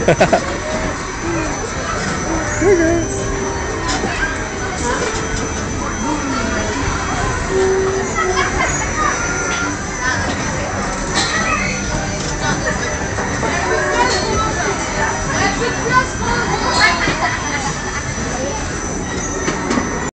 バイバイ